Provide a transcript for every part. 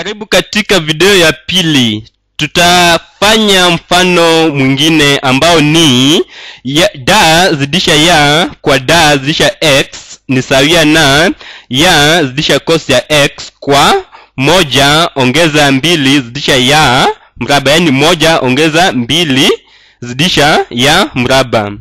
karibu katika video ya pili. Tutafanya mfano mwingine ambao ni ya, da zidisha ya kwa da zidisha x ni sawia na ya zidisha cos ya x kwa moja ongeza mbili zidisha ya mraba yaani moja ongeza mbili zidisha ya mraba.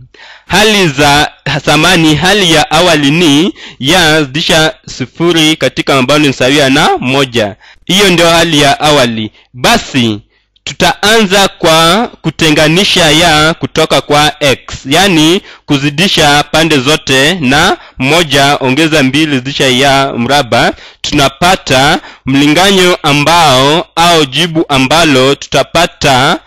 Hali za thamani hali ya awali ni ya zidisha sifuri katika mabano ni sawia na moja. Hiyo ndio hali ya awali. Basi tutaanza kwa kutenganisha ya kutoka kwa x yaani kuzidisha pande zote na moja ongeza mbili zidisha ya mraba. Tunapata mlinganyo ambao au jibu ambalo tutapata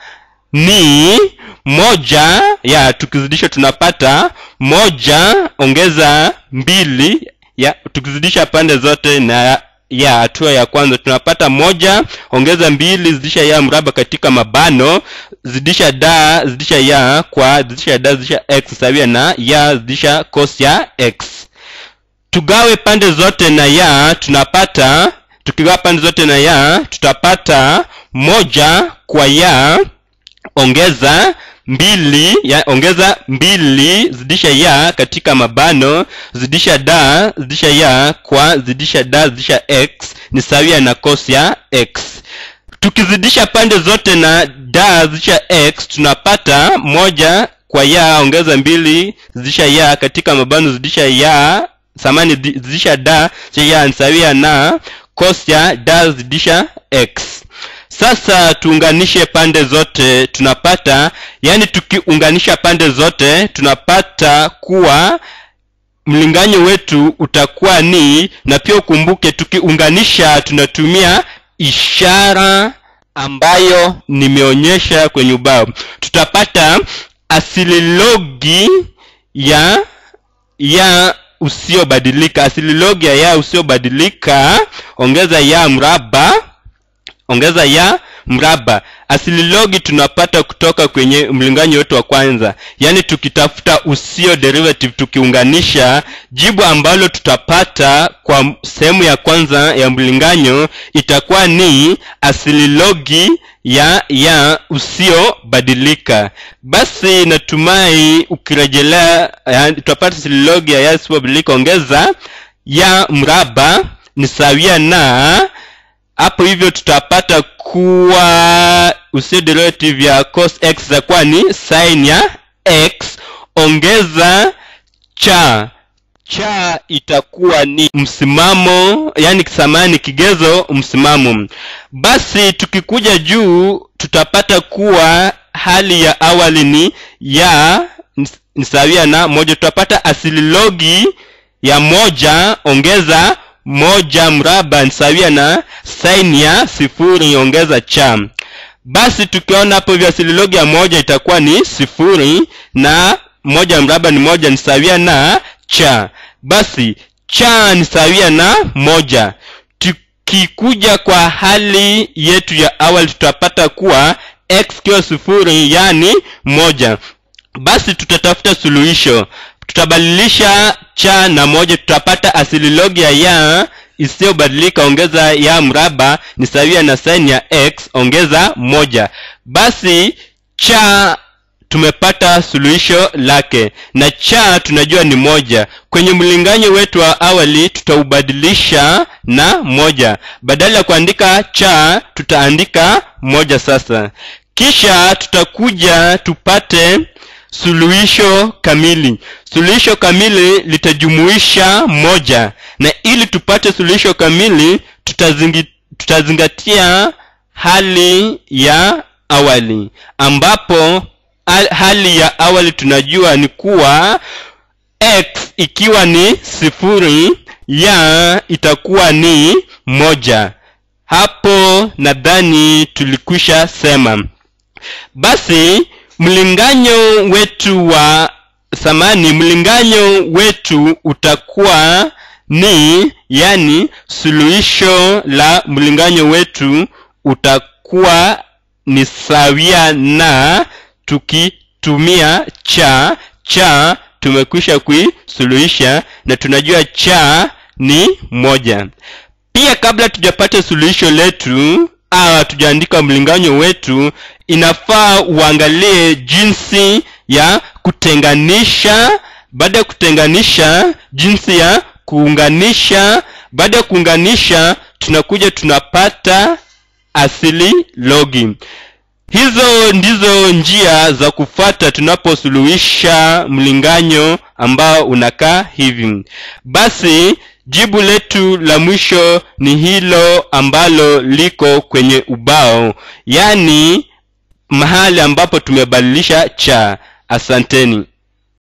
ni moja ya tukizidisha tunapata. Moja ongeza mbili ya tukizidisha pande zote na ya hatua ya kwanza tunapata moja ongeza mbili zidisha ya mraba katika mabano zidisha da zidisha ya kwa zidisha da zidisha x sawia na ya zidisha cos ya x. Tugawe pande zote na ya tunapata tukigawa pande zote na ya tutapata moja kwa ya ongeza mbili ya ongeza mbili zidisha ya katika mabano zidisha da zidisha ya kwa zidisha da zidisha x ni sawia na cos ya x. Tukizidisha pande zote na da zidisha x tunapata moja kwa ya ongeza mbili zidisha ya katika mabano zidisha ya samani zidisha da zidisha ya ni sawia na cos ya da zidisha x sasa tuunganishe pande zote tunapata yani tukiunganisha pande zote tunapata kuwa mlinganyo wetu utakuwa ni na pia ukumbuke tukiunganisha tunatumia ishara ambayo nimeonyesha kwenye ubao. Tutapata asililogi ya ya usiobadilika. Asililogia ya usiobadilika ongeza ya mraba ongeza ya mraba. Asililogi tunapata kutoka kwenye mlinganyo wetu wa kwanza. Yaani tukitafuta usio derivative tukiunganisha jibu ambalo tutapata kwa sehemu ya kwanza ya mlinganyo itakuwa ni asililogi ya ya usiobadilika. Basi natumai ukirejelea tutapata asililogi ya ya usiobadilika. Ongeza ya mraba ni sawia na hapo hivyo tutapata kuwa usio derivative ya cos x itakuwa ni sin ya x. Ongeza cha cha itakuwa ni msimamo yani samani kigezo msimamo. Basi tukikuja juu tutapata kuwa hali ya awali ni ya ni sawia na moja. Tutapata asili logi ya moja ongeza moja mraba ni sawia na saini ya sifuri ongeza cha basi tukiona hapo vya asililogi ya moja itakuwa ni sifuri na moja mraba ni moja ni sawia na cha basi cha ni sawia na moja. Tukikuja kwa hali yetu ya awali tutapata kuwa x kiwa sifuri yani moja. Basi tutatafuta suluhisho tutabadilisha cha na moja tutapata asililogi ya ya isiyobadilika ongeza ya mraba ni sawia na sin ya x ongeza moja. Basi cha tumepata suluhisho lake na cha tunajua ni moja. Kwenye mlinganyo wetu wa awali tutaubadilisha na moja. Badala ya kuandika cha tutaandika moja sasa. Kisha tutakuja tupate suluhisho kamili. Suluhisho kamili litajumuisha moja. Na ili tupate suluhisho kamili tutazingi, tutazingatia hali ya awali. Ambapo hali ya awali tunajua ni kuwa x ikiwa ni sifuri ya itakuwa ni moja. Hapo nadhani tulikwisha sema. Basi mlinganyo wetu wa thamani mlinganyo wetu utakuwa ni yani suluhisho la mlinganyo wetu utakuwa ni sawia na tukitumia cha cha tumekwisha kuisuluhisha na tunajua cha ni moja. Pia kabla tujapata suluhisho letu au tujaandika mlinganyo wetu. Inafaa uangalie jinsi ya kutenganisha baada ya kutenganisha jinsi ya kuunganisha. Baada ya kuunganisha tunakuja tunapata asili logi hizo ndizo njia za kufata tunaposuluhisha mlinganyo ambao unakaa hivi. Basi jibu letu la mwisho ni hilo ambalo liko kwenye ubao yaani mahali ambapo tumebadilisha cha. Asanteni